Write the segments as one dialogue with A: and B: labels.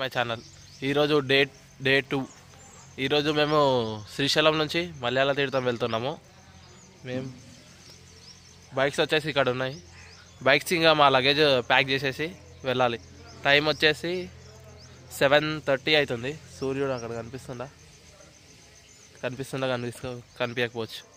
A: My channel. ఈరోజు day day two. ఈరోజు మేము శ్రీశైలం నుంచి మలయాళ తీర్థం వెళ్తున్నాము. మేము బైక్స్ వచ్చేసి ఇక్కడ ఉన్నాయి. బైక్స్ ఇంకా మా లగేజ్ ప్యాక్ చేసేసి వెళ్ళాలి. టైం వచ్చేసి సెవెన్ థర్టీ అవుతుంది. సూర్యుడు అక్కడ కనిపిస్తుందా? కనిపిస్తుందా? కనిపిస్తూ కనిపించకపోవచ్చు.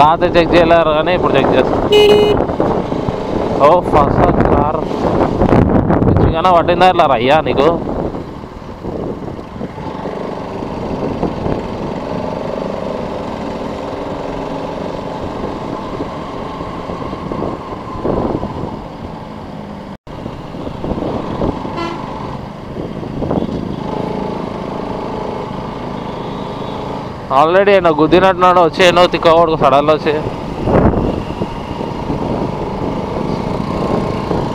A: రాత్రి చెక్ చేయలేరు కానీ ఇప్పుడు చెక్ చేస్తాం ఓ ఫస్ట్ కార్ మంచిగానే పట్టిందా ఇట్లా రయ్యా నీకు? ఆల్రెడీ ఆయన గుద్దినట్టున్నాడు వచ్చి ఎన్నో తిక్కవాడు సడన్లో వచ్చి.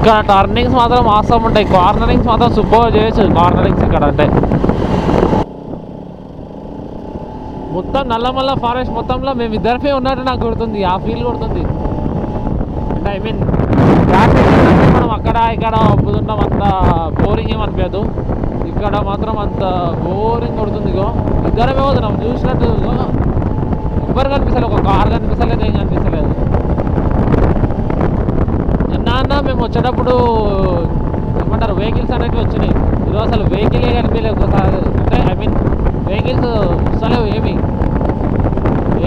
A: ఇక్కడ టర్నింగ్స్ మాత్రం ఆసం ఉంటాయి. కార్నరింగ్స్ మాత్రం సూపర్ చేయొచ్చు. కార్నరింగ్స్ ఇక్కడ అంటే. మొత్తం నల్లమల్ల ఫారెస్ట్ మొత్తంలో మేము ఇద్దరిపై ఉన్నట్టు నాకు గుర్తుంది. ఆ ఫీల్ కొడుతుంది అంటే ఐ మీన్ మనం అక్కడ ఇక్కడ ఒప్పుతుంటాం అంత బోరింగ్ ఏమనిపించదు ఇక్కడ మాత్రం అంత బోరింగ్ కొడుతుంది ఇగో ఇద్దరమే పోతున్నాం. చూసినట్టు ఇగో. కనిపిస్తలేదు. ఒక కార్ కనిపిస్తలేదు ఏం కనిపిస్తలేదు. నాన్న మేము వచ్చేటప్పుడు ఏమంటారు వెహికల్స్ అనేవి వచ్చినాయి. ఈరోజు అసలు వెహికలే కనిపించలేదు. అంటే ఐ మీన్ వెహికల్స్ వస్తలేవు ఏమి.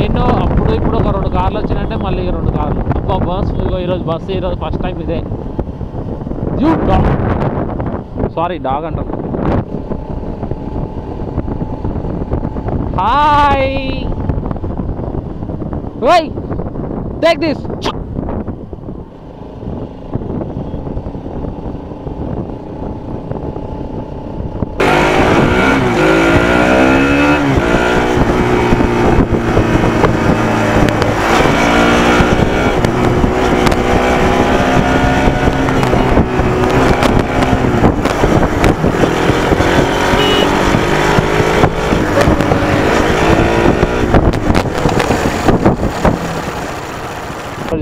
A: ఎన్నో అప్పుడు ఇప్పుడు ఒక రెండు కార్లు వచ్చినాయంటే మళ్ళీ రెండు కార్లు. అబ్బా బస్ ఈరోజు బస్సు ఈరోజు ఫస్ట్ టైం ఇదే. జూ డాగ్ సారీ డాగ్ అంటాం. హాయ్ ఓయ్ టేక్ దిస్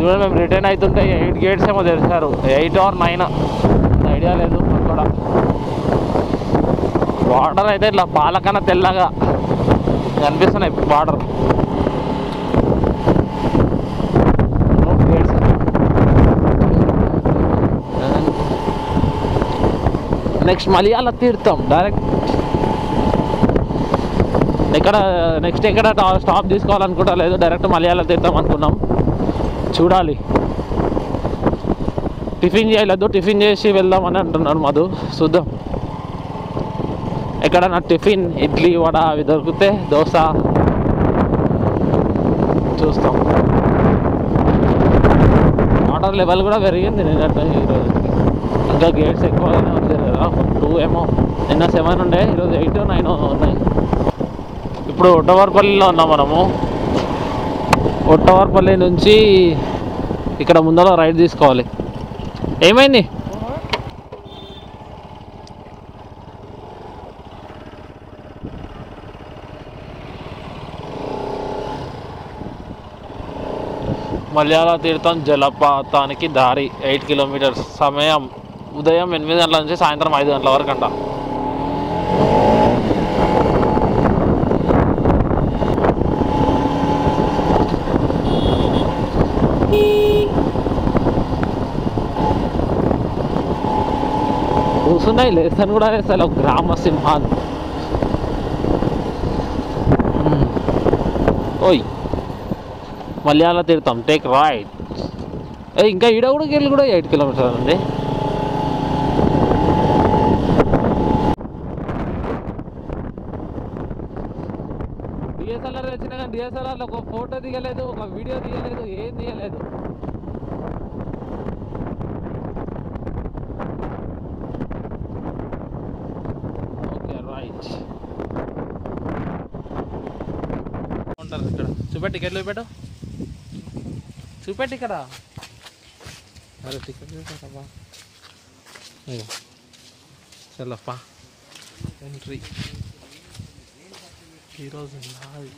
A: చూడండి మేము రిటర్న్ అవుతుంటే ఎయిట్ గేట్స్ ఏమో తెరిచారు. ఎయిట్ ఆర్ నైన్ ఐడియా లేదు మాకు కూడా. బార్డర్ అయితే ఇట్లా పాలకన తెల్లగా కనిపిస్తున్నాయి బార్డర్ నెక్స్ట్ మలయాళ తీర్థం డైరెక్ట్ ఎక్కడ నెక్స్ట్ ఎక్కడ స్టాప్ తీసుకోవాలనుకుంటా లేదు డైరెక్ట్ మలయాళ తీర్థం అనుకున్నాం. చూడాలి. టిఫిన్ చేయలేదు టిఫిన్ చేసి వెళ్దామని అంటున్నాడు మధు. చూద్దాం. ఎక్కడన్నా టిఫిన్ ఇడ్లీ వడ అవి దొరికితే దోశ చూస్తాం. వాటర్ లెవెల్ కూడా పెరిగింది నిన్నట్టు ఈరోజు ఇంకా గేట్స్ ఎక్కువగానే ఉంది కదా. టూ ఏమో. నిన్న సెవెన్ ఉండే ఈరోజు ఎయిట్ నైన్ ఉన్నాయి. ఇప్పుడు ఒట్టవారిపల్లిలో ఉన్నాం మనము. ఒట్టవారిపల్లి నుంచి ఇక్కడ ముందర రైడ్ తీసుకోవాలి. ఏమైంది? మలయాళ తీర్థం జలపాతానికి దారి ఎయిట్ కిలోమీటర్స్. సమయం ఉదయం ఎనిమిది గంటల నుంచి సాయంత్రం ఐదు గంటల వరకు అంట
B: వస్తున్నాయి. లేస్తాను కూడా. అసలు గ్రామ సింహాలు. ఓయ్. మలయాళ తీర్థం. టేక్ రైట్ ఏ ఇంకా ఈడ కూడా వెళ్ళి కూడా ఎయిట్ కిలోమీటర్స్ అండి. డిఎస్ఎల్ఆర్ వచ్చినా కానీ డిఎస్ఎల్ఆర్లో ఒక ఫోటో దిగలేదు ఒక వీడియో తీయలేదు ఏం తీయలేదు ఓకే రైట్ ఉంటారు ఇక్కడ. చూపెట్టి టికెట్లు చూపెట్టు. చూపెట్టి ఇక్కడ. అరే టికెట్ చూపెట్టబ్బా ఇగో చల్లప్పా. ఎంట్రీ ఈరోజు నాది.